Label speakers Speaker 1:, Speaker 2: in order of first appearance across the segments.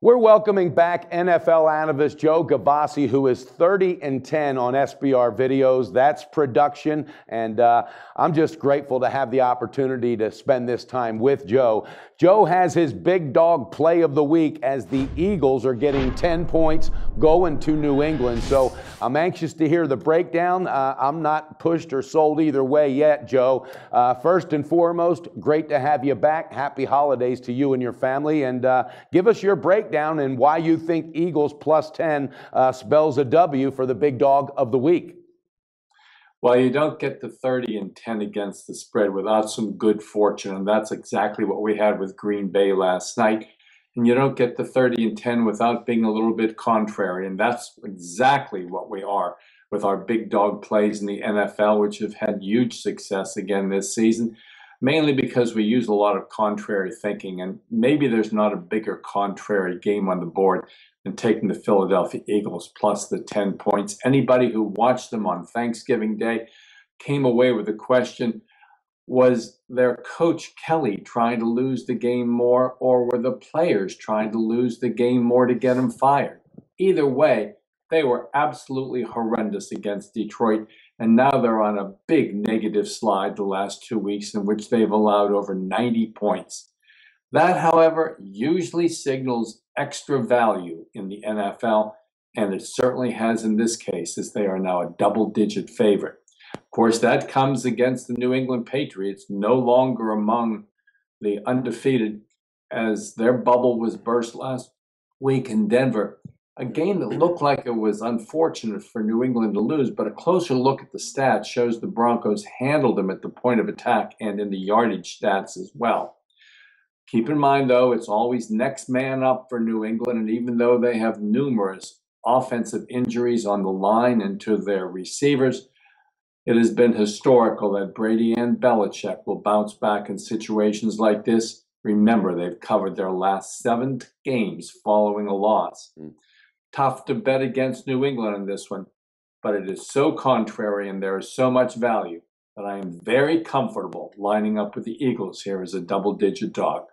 Speaker 1: We're welcoming back NFL analyst Joe Gavazzi, who is 30 and 10 on SBR videos. That's production. And uh, I'm just grateful to have the opportunity to spend this time with Joe. Joe has his big dog play of the week as the Eagles are getting 10 points going to New England. So I'm anxious to hear the breakdown. Uh, I'm not pushed or sold either way yet, Joe. Uh, first and foremost, great to have you back. Happy holidays to you and your family. And uh, give us your breakdown and why you think Eagles plus 10 uh, spells a W for the big dog of the week.
Speaker 2: Well, you don't get the 30 and 10 against the spread without some good fortune, and that's exactly what we had with Green Bay last night. And you don't get the 30 and 10 without being a little bit contrary, and that's exactly what we are with our big dog plays in the NFL, which have had huge success again this season, mainly because we use a lot of contrary thinking, and maybe there's not a bigger contrary game on the board than taking the Philadelphia Eagles plus the 10 points. Anybody who watched them on Thanksgiving Day came away with the question was their coach Kelly trying to lose the game more, or were the players trying to lose the game more to get him fired? Either way, they were absolutely horrendous against Detroit, and now they're on a big negative slide the last two weeks in which they've allowed over 90 points. That, however, usually signals extra value in the NFL, and it certainly has in this case, as they are now a double digit favorite. Of course, that comes against the New England Patriots, no longer among the undefeated, as their bubble was burst last week in Denver. A game that looked like it was unfortunate for New England to lose, but a closer look at the stats shows the Broncos handled them at the point of attack and in the yardage stats as well. Keep in mind, though, it's always next man up for New England, and even though they have numerous offensive injuries on the line and to their receivers, it has been historical that Brady and Belichick will bounce back in situations like this. Remember, they've covered their last seven games following a loss. Mm. Tough to bet against New England in this one, but it is so contrary and there is so much value that I am very comfortable lining up with the Eagles here as a double digit dog.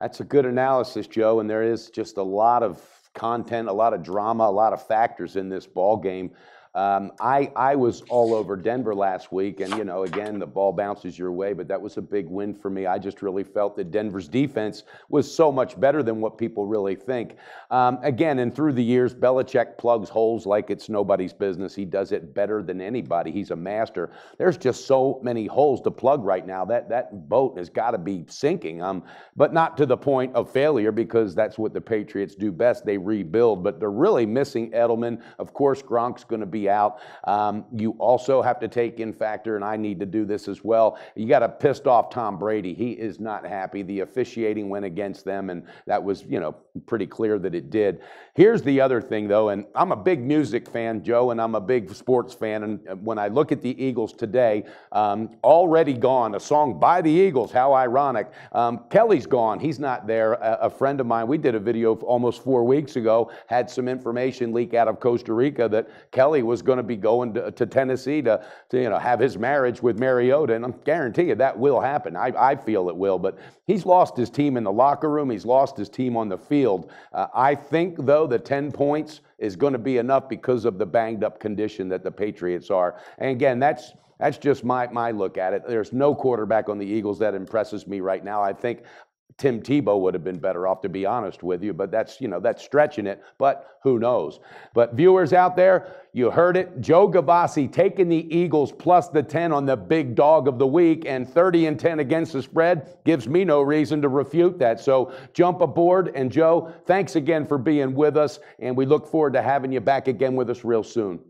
Speaker 1: That's a good analysis, Joe, and there is just a lot of content, a lot of drama, a lot of factors in this ball game. Um, I, I was all over Denver last week, and you know, again, the ball bounces your way, but that was a big win for me. I just really felt that Denver's defense was so much better than what people really think. Um, again, and through the years, Belichick plugs holes like it's nobody's business. He does it better than anybody. He's a master. There's just so many holes to plug right now. That that boat has got to be sinking. Um, but not to the point of failure because that's what the Patriots do best. They rebuild, but they're really missing Edelman. Of course, Gronk's going to be out. Um, you also have to take in factor, and I need to do this as well. You got a pissed off Tom Brady. He is not happy. The officiating went against them, and that was, you know, pretty clear that it did. Here's the other thing, though, and I'm a big music fan, Joe, and I'm a big sports fan. And when I look at the Eagles today, um, already gone, a song by the Eagles, how ironic. Um, Kelly's gone. He's not there. A, a friend of mine, we did a video almost four weeks ago, had some information leak out of Costa Rica that Kelly was going to be going to, to Tennessee to, to, you know, have his marriage with Mariota. And I guarantee you that will happen. I, I feel it will. But he's lost his team in the locker room. He's lost his team on the field. Uh, I think, though, the 10 points is going to be enough because of the banged up condition that the Patriots are. And again, that's that's just my, my look at it. There's no quarterback on the Eagles that impresses me right now. I think Tim Tebow would have been better off, to be honest with you, but that's, you know, that's stretching it, but who knows. But viewers out there, you heard it. Joe Gavazzi taking the Eagles plus the 10 on the big dog of the week and 30 and 10 against the spread gives me no reason to refute that. So jump aboard. And Joe, thanks again for being with us, and we look forward to having you back again with us real soon.